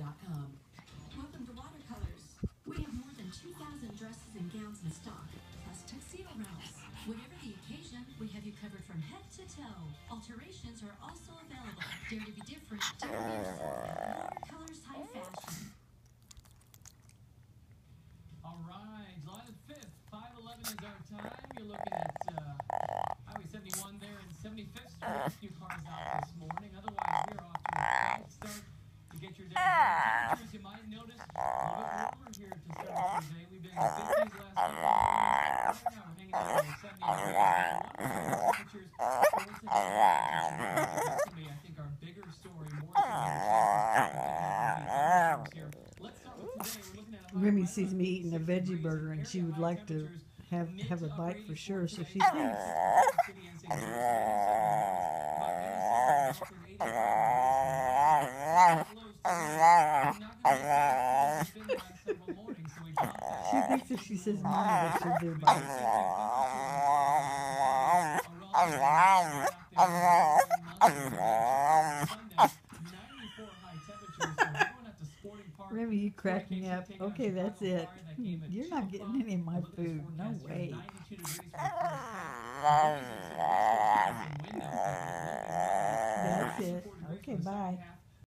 RealRealReview.com. Welcome to Watercolors. We have more than 2,000 dresses and gowns in stock, plus tuxedo rounds. Whatever the occasion, we have you covered from head to toe. Alterations are also available. Dare to be different. Watercolors High Fashion. All right, July the 5th, 511 is our time. You're looking at uh, Highway 71 there and 75th Street. A few cars out this morning. Otherwise, Remi sees me eating a veggie burger and she would like to have have a bite for sure. So she thinks. She thinks if she says mommy that she'll do. Remi, you crack me up. Okay, that's it. You're not getting any of my food. No way. That's it. Okay, bye.